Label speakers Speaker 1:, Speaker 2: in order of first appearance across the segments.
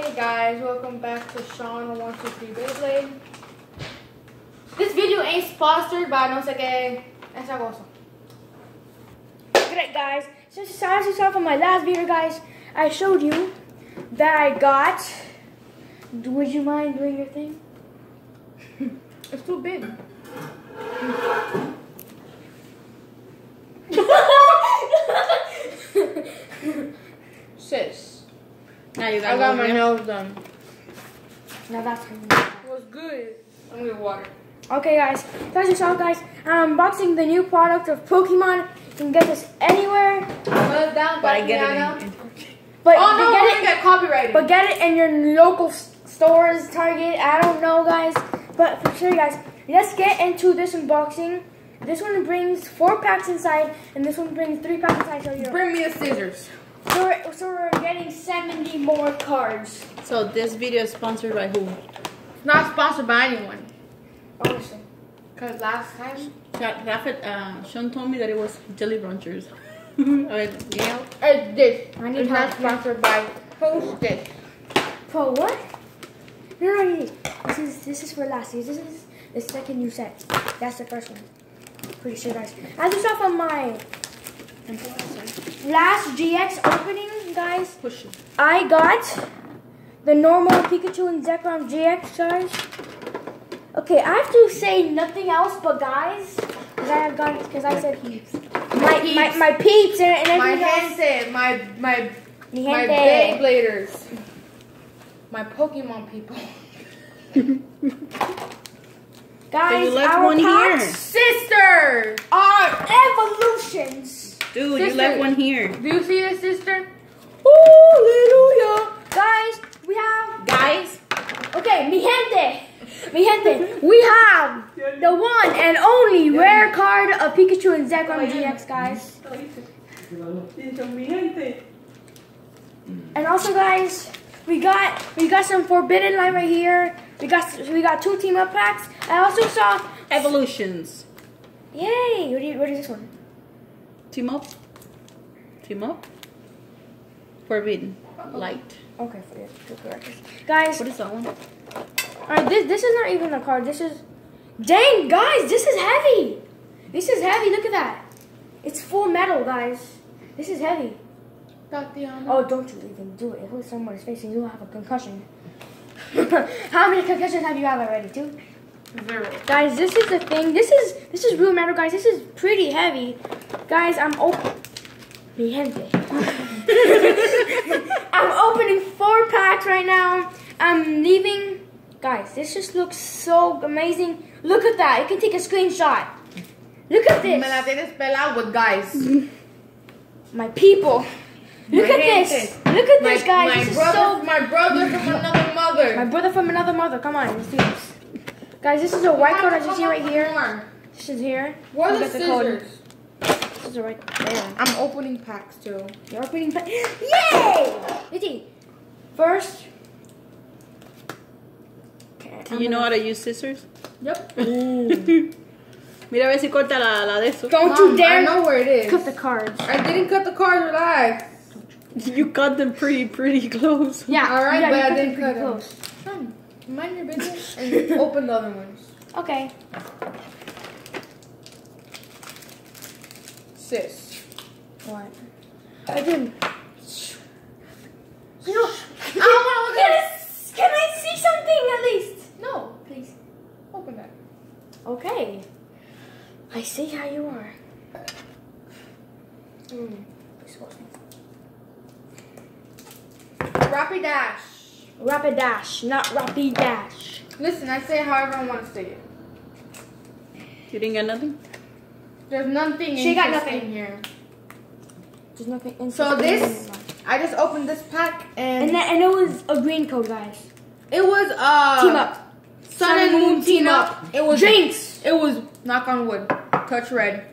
Speaker 1: Hey guys, welcome back to Sean on 123 Beyblade. This video ain't sponsored by no sé qué esa cosa.
Speaker 2: Great guys, so as you saw from my last video guys, I showed you that I got, would you mind doing your thing?
Speaker 1: It's too big. Sis,
Speaker 3: Now you
Speaker 1: I
Speaker 3: got,
Speaker 1: got my nails done.
Speaker 2: Now that's
Speaker 1: It was good. I'm gonna water.
Speaker 2: Okay guys, so as you saw guys, I'm unboxing the new product of Pokemon. You can get this anywhere,
Speaker 1: Put it down,
Speaker 3: But I get
Speaker 1: Tatiana.
Speaker 3: it. In,
Speaker 2: but
Speaker 1: Oh no,
Speaker 2: you
Speaker 1: we're
Speaker 2: get it,
Speaker 1: get copyrighted.
Speaker 2: but get it in your local stores, Target, I don't know guys. But for sure guys, let's get into this unboxing. This one brings four packs inside, and this one brings three packs inside. So you're
Speaker 1: Bring me the scissors.
Speaker 2: So we're, so we're getting 70 more cards.
Speaker 3: so this video is sponsored by who?
Speaker 1: It's not sponsored by anyone.
Speaker 2: Honestly.
Speaker 1: Cause last time,
Speaker 3: Ra- Rafa, uh, Sean told me that it was Jelly Brunchers. A ver, yeah.
Speaker 1: it's this.
Speaker 2: I need
Speaker 1: It's not
Speaker 2: help.
Speaker 1: sponsored by Hostess.
Speaker 2: For what? No, no, no, no. This is this is for last. This is the second new set. That's the first one. Pretty sure, guys. As you saw from my last GX opening, guys,
Speaker 3: Push it.
Speaker 2: I got the normal Pikachu and Zekrom GX guys. Okay, I have to say nothing else but guys, because I have got because I said peeps. My
Speaker 1: peeps.
Speaker 2: my my peeps and, and
Speaker 1: My
Speaker 2: everything else.
Speaker 1: gente, my my
Speaker 2: Mi
Speaker 1: my. Beybladers, my Pokemon people,
Speaker 2: Guys,
Speaker 3: left
Speaker 2: our
Speaker 3: one
Speaker 2: packs
Speaker 3: here.
Speaker 1: sisters.
Speaker 2: are evolutions.
Speaker 3: Dude, you
Speaker 1: Sister.
Speaker 3: left one here.
Speaker 1: Do you see this sister?
Speaker 2: Hallelujah. Guys, we have
Speaker 3: Guys,
Speaker 2: okay, mi gente. Mi gente, we have the one and only rare card of Pikachu and Zekrom oh, GX, guys. And also, guys, we got we got some Forbidden Light right here. We got we got two team up packs. I also saw.
Speaker 3: evolutions.
Speaker 2: Yay! What is, what is this one?
Speaker 3: Team up. Team up. Forbidden. Light.
Speaker 2: Okay, for you, two characters. Guys,
Speaker 3: What is that one?
Speaker 2: alright, this this is not even a card. This is, dang, guys, this is heavy. This is heavy. Look at that. It's full metal, guys. This is heavy.
Speaker 1: Tatiana.
Speaker 2: Oh, don't you even do it. It hits someone's face and you'll have a concussion. How many concussions have you had already? Two.
Speaker 1: Zero.
Speaker 2: Guys, this is the thing. This is this is real metal, guys. This is pretty heavy. Guys, I'm open. Mi gente. I'm opening four packs right now. I'm leaving. Guys, this just looks so amazing. Look at that. You can take a screenshot. Look at
Speaker 1: Me la
Speaker 2: this.
Speaker 1: tienes pelada with guys.
Speaker 2: My people. Look
Speaker 1: My
Speaker 2: at this.
Speaker 1: gente.
Speaker 2: Look at
Speaker 1: My,
Speaker 2: this, guys.
Speaker 1: my
Speaker 2: this
Speaker 1: brother,
Speaker 2: is so
Speaker 1: my brother from another mother.
Speaker 2: My brother from another mother. Come on, let's do this. Guys, this is a white card as you see right here. This is here.
Speaker 1: Where are
Speaker 2: You
Speaker 1: the
Speaker 2: got the code.
Speaker 1: scissors?
Speaker 2: This is right there.
Speaker 1: I'm opening packs too.
Speaker 2: You're opening. packs? Yay! Itty. First. Okay,
Speaker 3: Do you know how to use scissors?
Speaker 1: Yep.
Speaker 3: Mira a ver si corta la, la de eso.
Speaker 2: Don't
Speaker 1: Mom,
Speaker 2: you
Speaker 1: I know where it is.
Speaker 2: cut the cards.
Speaker 1: I didn't cut the cards relax.
Speaker 3: You cut them pretty, pretty close.
Speaker 2: Yeah.
Speaker 1: All right,
Speaker 2: yeah,
Speaker 1: but
Speaker 2: you
Speaker 1: I
Speaker 2: cut
Speaker 1: didn't
Speaker 2: them pretty
Speaker 1: cut 'em.
Speaker 2: close.
Speaker 1: Mind your business and open the other ones.
Speaker 2: Okay.
Speaker 1: Sis.
Speaker 2: What? I didn't. You know,
Speaker 1: I don't wanna look
Speaker 2: can,
Speaker 1: at
Speaker 2: I, can I see something at least?
Speaker 1: No, please. Open that.
Speaker 2: Okay. I see how you are. Mm. Please watch me.
Speaker 1: Rapid dash.
Speaker 2: Rapid dash, not rapid dash.
Speaker 1: Listen, I say however I want to say it.
Speaker 3: You didn't get nothing?
Speaker 1: There's nothing
Speaker 2: She got
Speaker 1: interesting
Speaker 2: nothing.
Speaker 1: here.
Speaker 2: There's nothing interesting.
Speaker 1: So this,
Speaker 2: it.
Speaker 1: I just opened this pack and,
Speaker 2: and that, and it was a green code, guys.
Speaker 1: it was uh
Speaker 2: team up.
Speaker 1: Sun and Moon team up. It was
Speaker 2: Jinx.
Speaker 1: It was knock on wood. Touch red.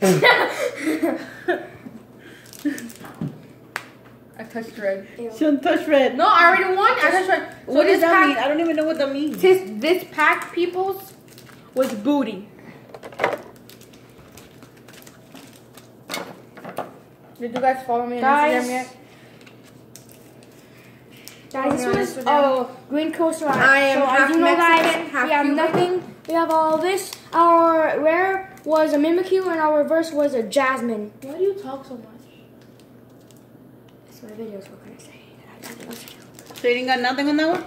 Speaker 1: touched red.
Speaker 3: Sean touch red.
Speaker 1: No, I already won. I touched red. So
Speaker 3: What does that
Speaker 1: pack,
Speaker 3: mean? I don't even know what that means.
Speaker 1: This this pack, peoples, was booty. Did you guys follow me on Instagram
Speaker 2: Guys,
Speaker 1: yet?
Speaker 2: Guys, this one
Speaker 1: no,
Speaker 2: is
Speaker 1: this one
Speaker 2: oh green coaster.
Speaker 1: I am
Speaker 2: so
Speaker 1: half
Speaker 2: as you know,
Speaker 1: Mexican,
Speaker 2: guys,
Speaker 1: half
Speaker 2: we have
Speaker 1: Cuban.
Speaker 2: nothing. We have all this. Our rare was a Mimikyu, and our reverse was a Jasmine.
Speaker 1: Why do you talk so much?
Speaker 2: It's my videos. What can I say?
Speaker 3: So you didn't got nothing on that one?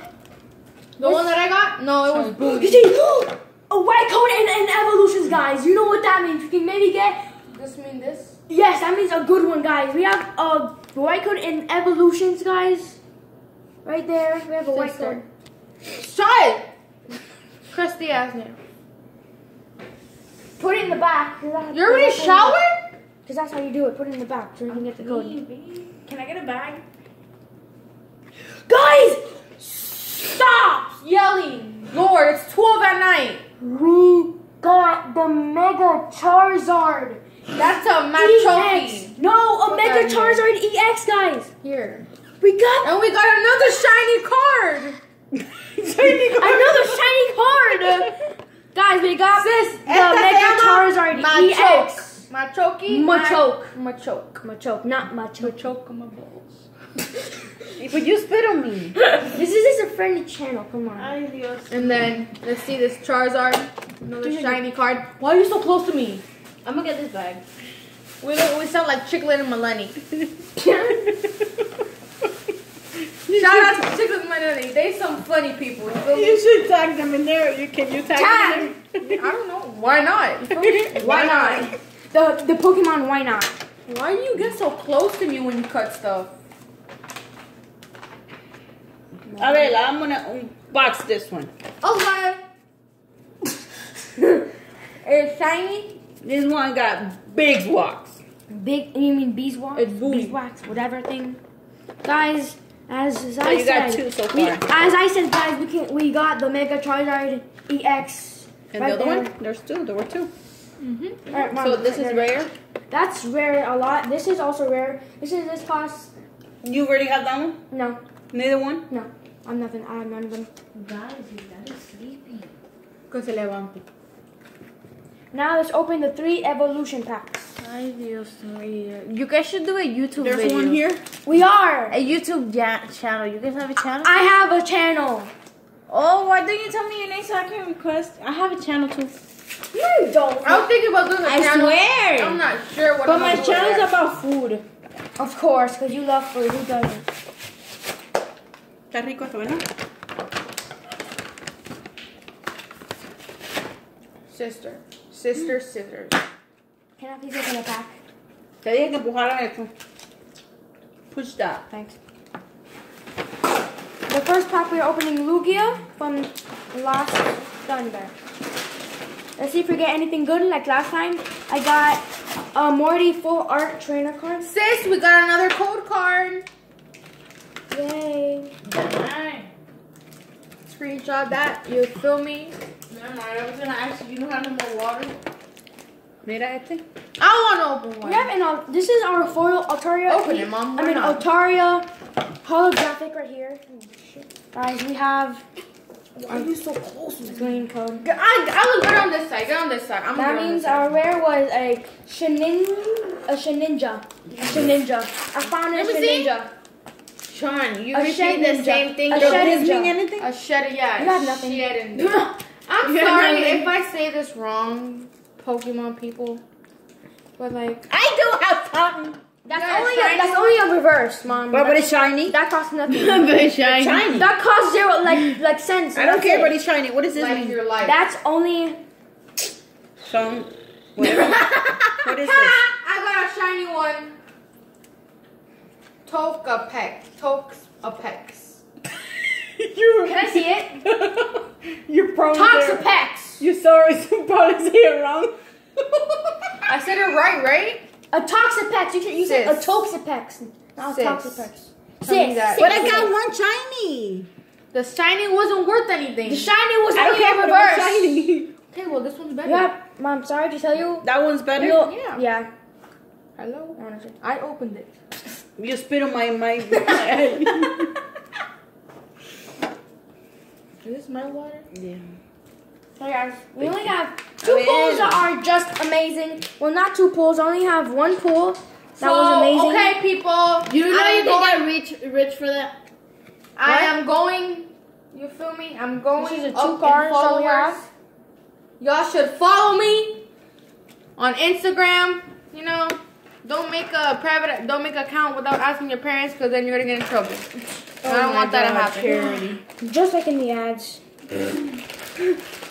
Speaker 1: The one that I got? No, it was
Speaker 3: Sorry.
Speaker 1: blue.
Speaker 2: You see, a white coat and, and evolutions, guys. You know what that means? You can maybe get
Speaker 1: This mean this?
Speaker 2: yes, that means a good one, guys. We have a white coat and evolutions, guys. Right there, we have a white coat.
Speaker 1: Try it. Crusty ass nail.
Speaker 2: Put it in the back.
Speaker 1: You already showered?
Speaker 2: Because that's how you do it. Put it in the back so you can get the code.
Speaker 1: Can I get a bag?
Speaker 2: Guys, stop!
Speaker 1: Yelling. Lord, it's 12 at night.
Speaker 2: We got the Mega Charizard.
Speaker 1: That's a
Speaker 2: EX.
Speaker 1: Machoki.
Speaker 2: No, a
Speaker 1: Fuck
Speaker 2: Mega
Speaker 1: outta here.
Speaker 2: Charizard EX, guys.
Speaker 1: Here.
Speaker 2: We got
Speaker 1: And we got another shiny card.
Speaker 2: another shiny card. guys, we got
Speaker 1: Sis,
Speaker 2: the Mega Charizard
Speaker 1: Machoke.
Speaker 2: EX.
Speaker 1: Machoki.
Speaker 2: Machoke.
Speaker 1: Machoke.
Speaker 2: Machoke, not Machoke.
Speaker 1: Machoke on my balls.
Speaker 3: But you spit on me.
Speaker 2: This is just a friendly channel. Come on.
Speaker 3: Ay,
Speaker 1: And then, let's see this Charizard. Another shiny card. Why are you so close to me? I'm gonna get this bag. We, look, we sound like Chiclet and Melanie. Shout out to Chiclet and Melanie. They some funny people. You feel me?
Speaker 3: You should tag them in there. You can you tag,
Speaker 1: Tag.
Speaker 3: them in
Speaker 1: I don't know. Why not? You feel me? Why not?
Speaker 2: The the Pokemon, why not?
Speaker 1: Why do you get so close to me when you cut stuff?
Speaker 3: Alright, A I'm gonna unbox this one.
Speaker 1: Okay. it's shiny.
Speaker 3: This one got big walks.
Speaker 2: Big, you mean beeswax?
Speaker 1: It's booty.
Speaker 2: Beeswax, whatever thing. Guys, as, as oh, I
Speaker 3: So you
Speaker 2: said,
Speaker 3: got two so
Speaker 2: we, as I said, guys, we can we got the Mega Charizard EX.
Speaker 3: And
Speaker 2: right
Speaker 3: the other
Speaker 2: there.
Speaker 3: one? There's two. There were two.
Speaker 1: Mm-hmm.
Speaker 2: Alright, Mom,
Speaker 3: So this is rare.
Speaker 2: That's rare a lot. This is also rare. This is this costs
Speaker 3: You already have that one?
Speaker 2: no,
Speaker 3: Neither one?
Speaker 2: no. I'm nothing. I have none of them.
Speaker 1: Guys, you guys sleepy. Que se levante.
Speaker 2: Now let's open the three evolution packs.
Speaker 1: Ay, Dios mío. You guys should do a YouTube
Speaker 3: There's
Speaker 1: video.
Speaker 3: one here.
Speaker 2: We are.
Speaker 1: A YouTube ja- channel. You guys have a channel?
Speaker 2: I have a channel.
Speaker 1: oh, why didn't you tell me your name so I can request? I have a channel too.
Speaker 2: No, you don't.
Speaker 1: I was thinking about doing a
Speaker 3: I
Speaker 1: channel.
Speaker 3: swear.
Speaker 1: I'm not sure what
Speaker 3: But
Speaker 1: I'm
Speaker 3: my
Speaker 1: gonna do
Speaker 3: channel's
Speaker 1: there.
Speaker 3: about food.
Speaker 2: Of course, because you love food. Who doesn't?
Speaker 3: Está rico esto, ¿verdad?
Speaker 1: Sister. Sister, scissors.
Speaker 2: Can I please open a pack?
Speaker 3: Te dije que empujaran esto. Push that.
Speaker 2: Thanks. The first pack we are opening Lugia from Lost Thunder. Let's see if we get anything good like last time. I got a Morty full art trainer card.
Speaker 1: Sis, we got another code card.
Speaker 2: Yay.
Speaker 1: Screenshot that. You feel me? Never mind. I was gonna ask you. you don't have no more water?
Speaker 3: Mira este.
Speaker 1: I want to open one.
Speaker 2: We have an, uh, this is our foil Altaria.
Speaker 1: Open it, Mom.
Speaker 2: I mean? Altaria holographic right here. Oh, shit. Guys, we have
Speaker 1: are you so close?
Speaker 2: the green code.
Speaker 1: I, I look good on this side. Get on this side. I'm
Speaker 2: That means
Speaker 1: side.
Speaker 2: our rare was a Shenin, a Sheninja, a Sheninja. I found a
Speaker 1: Let me see.
Speaker 2: Sheninja.
Speaker 1: Sean, you
Speaker 2: A
Speaker 1: repeat the same thing.
Speaker 2: A
Speaker 1: Don't
Speaker 2: shed
Speaker 1: miss
Speaker 3: mean anything?
Speaker 1: A shed, yeah.
Speaker 2: You have nothing.
Speaker 1: Shed and- I'm
Speaker 3: You
Speaker 1: sorry
Speaker 3: nothing.
Speaker 1: if I say this wrong, Pokemon people. But like,
Speaker 3: I do have something.
Speaker 2: That's
Speaker 1: Yeah,
Speaker 2: only a, that's only a reverse, mom.
Speaker 3: But, but it's shiny.
Speaker 2: that costs nothing.
Speaker 3: Very shiny. shiny.
Speaker 2: that costs zero, like like cents.
Speaker 3: I don't
Speaker 2: That's
Speaker 3: care,
Speaker 2: it.
Speaker 3: but it's shiny. What does this
Speaker 1: like
Speaker 3: mean?
Speaker 1: your life.
Speaker 2: That's only.
Speaker 3: Some. Whatever. what is this?
Speaker 1: I got a shiny one. Tokapex. Toxapex.
Speaker 3: you
Speaker 2: Can I see it?
Speaker 3: You're probably there.
Speaker 2: Toxapex.
Speaker 3: You sorry, you probably say it wrong.
Speaker 1: I said it right, right?
Speaker 2: A Toxapex. You said you it. a
Speaker 1: Sis.
Speaker 2: Toxapex. Not a
Speaker 1: Sis.
Speaker 2: Toxapex.
Speaker 1: Tell me
Speaker 2: Sis,
Speaker 1: that.
Speaker 3: But I got one shiny.
Speaker 1: The shiny wasn't worth anything.
Speaker 2: The shiny was
Speaker 3: I don't
Speaker 2: only
Speaker 3: care,
Speaker 2: a
Speaker 3: but
Speaker 2: reverse.
Speaker 3: shiny.
Speaker 1: okay, well this one's better.
Speaker 2: Yeah, mom. Sorry to tell you.
Speaker 3: That one's better.
Speaker 2: You'll-
Speaker 1: Yeah.
Speaker 2: Yeah.
Speaker 1: Hello.
Speaker 2: Honestly.
Speaker 1: I opened it.
Speaker 3: You spit on my my.
Speaker 1: Is this my water?
Speaker 3: yeah.
Speaker 2: So guys, we
Speaker 3: Thank
Speaker 2: only
Speaker 3: you.
Speaker 2: have two
Speaker 3: I mean-
Speaker 2: pools are just amazing. Well, not two pools. I only have one pool that
Speaker 1: so,
Speaker 2: was amazing.
Speaker 1: Okay, people.
Speaker 3: You know
Speaker 1: I
Speaker 3: you
Speaker 1: go-
Speaker 3: can get rich rich for that.
Speaker 1: I am going. You feel me? I'm going.
Speaker 2: This is a two
Speaker 1: in
Speaker 2: cars that we
Speaker 1: followers.
Speaker 2: have.
Speaker 1: Y'all should follow me on Instagram. You know, don't make a private, don't make an account without asking your parents, because then you're gonna get in trouble. I don't oh
Speaker 3: my
Speaker 1: want that to
Speaker 3: God,
Speaker 1: happen.
Speaker 3: Charity.
Speaker 2: Just like in the ads.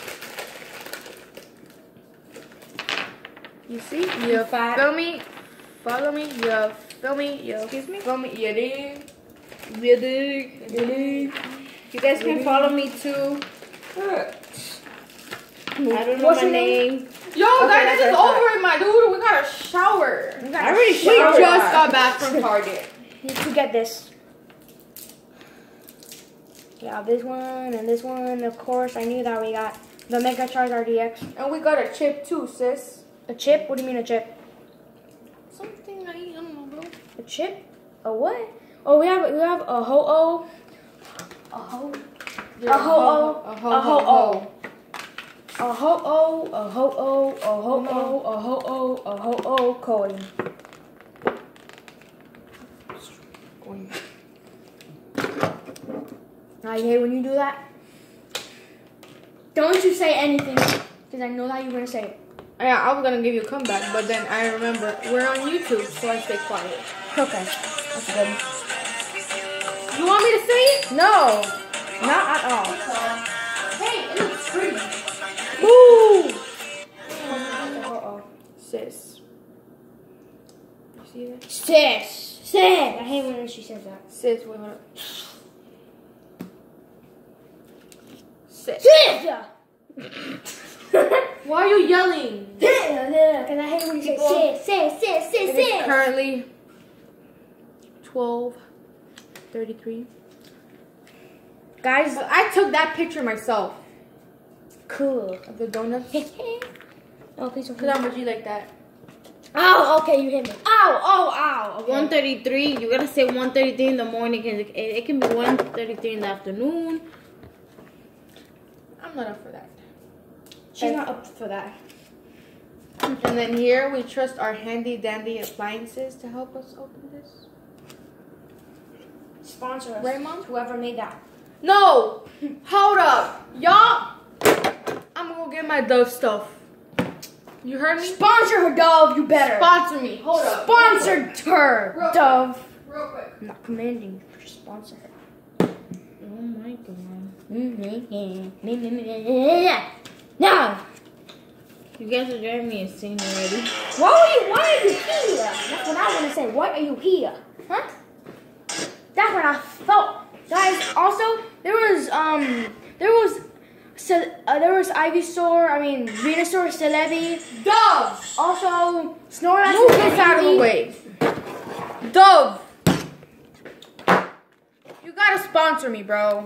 Speaker 1: You see? You
Speaker 2: fat.
Speaker 1: feel me? Follow me. You feel me? You
Speaker 3: Excuse me?
Speaker 1: feel me? You dig?
Speaker 3: You dig? You dig? You guys can follow me too. I don't know
Speaker 2: What's
Speaker 3: my
Speaker 2: your name?
Speaker 3: name.
Speaker 1: Yo,
Speaker 3: Okay,
Speaker 1: guys, this is
Speaker 3: what I
Speaker 1: over, my dude. We got a shower.
Speaker 3: I already
Speaker 1: We just got back from Target.
Speaker 2: Need to get this. Yeah, this one and this one. Of course, I knew that we got the Mega Charizard DX.
Speaker 1: And we got a chip too, sis.
Speaker 2: A chip? What do you mean a chip?
Speaker 1: Something I eat, I don't know, bro.
Speaker 2: A chip? A what? Oh, we have we have a ho oh. A ho.
Speaker 1: You're
Speaker 2: A ho-oh.
Speaker 1: A ho
Speaker 2: A
Speaker 1: ho
Speaker 2: ho-oh. A ho oh. A ho oh. A ho oh. A ho oh. A ho oh. Coin. I hate when you do that. Don't you say anything, because I know that you're gonna say it.
Speaker 1: Yeah, I was gonna give you a comeback, but then I remember we're on YouTube, so I stay quiet.
Speaker 2: Okay, that's good.
Speaker 1: You want me to say it?
Speaker 2: No, not at all.
Speaker 1: Hey, it looks pretty.
Speaker 2: Woo! Uh-oh.
Speaker 1: Sis. You see that?
Speaker 2: Sis, sis. I hate when she says that.
Speaker 1: Sis, wait, hold up. Sis.
Speaker 2: Sis.
Speaker 1: Why are you yelling?
Speaker 2: Because I hate when you say
Speaker 1: People-
Speaker 2: sis,
Speaker 1: It is
Speaker 2: sis.
Speaker 1: currently 12 33.
Speaker 2: Guys,
Speaker 1: I took that picture myself
Speaker 2: cool.
Speaker 1: of the donuts.
Speaker 2: oh, please don't.
Speaker 1: Because I'm G like that.
Speaker 2: Ow, okay, you hit me. Ow, oh, ow. Okay.
Speaker 3: 133. You gotta say 133 in the morning because it, it can be 133 in the afternoon.
Speaker 1: I'm not up for that.
Speaker 2: She's not up for that.
Speaker 1: And then here we trust our handy dandy appliances to help us open this.
Speaker 2: Sponsor us.
Speaker 1: Right, Mom?
Speaker 2: Whoever made that.
Speaker 1: No! Hold up. Y'all, I'm gonna go get my Dove stuff. You heard me?
Speaker 2: Sponsor her, Dove. You better.
Speaker 1: Sponsor me. Hold up.
Speaker 2: Sponsored her,
Speaker 1: Real quick.
Speaker 2: Dove.
Speaker 1: Real quick.
Speaker 2: I'm not commanding you to sponsor her.
Speaker 3: Oh my god. Mm-hmm.
Speaker 2: Now,
Speaker 3: You guys are driving me insane already.
Speaker 2: why are you? Why are you here? That's what I want to say. Why are you here? Huh? That's what I felt, guys. Also, there was um, there was, so, uh, there was Ivysaur. I mean, Venusaur, Celebi.
Speaker 1: Dove!
Speaker 2: Also, Snorlax.
Speaker 1: Move this out of the way. Dove! You gotta sponsor me, bro.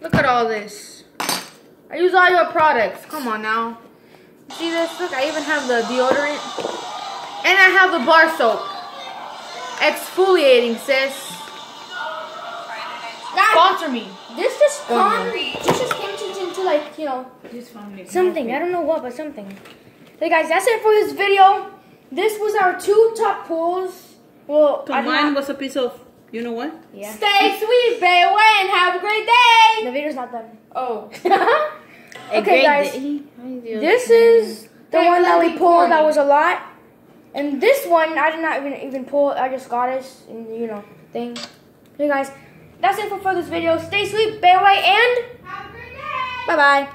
Speaker 1: Look at all this. I use all your products. Come on now. See this? Look, I even have the deodorant. And I have the bar soap. Exfoliating, sis.
Speaker 2: Guys,
Speaker 1: Sponsor me.
Speaker 2: this just
Speaker 1: Oh,
Speaker 2: come, this just came into like you know something. I don't know what, but something. Hey guys, that's it for this video. This was our two top pulls. Well,
Speaker 3: So mine was a piece of, you know what?
Speaker 2: yeah.
Speaker 1: Stay sweet, baby, and have a great day.
Speaker 2: The video's not done.
Speaker 1: Oh.
Speaker 3: A
Speaker 2: okay,
Speaker 3: great
Speaker 2: guys.
Speaker 3: day. How you doing?
Speaker 2: This is the
Speaker 1: Hey,
Speaker 2: one that we
Speaker 1: Lily
Speaker 2: pulled. That was a lot. And this one, I did not even even pull. I just got it, and you know, thing. Hey guys, that's it for, for this video. Stay sweet, Bayway, and
Speaker 1: Have a great day.
Speaker 2: bye bye.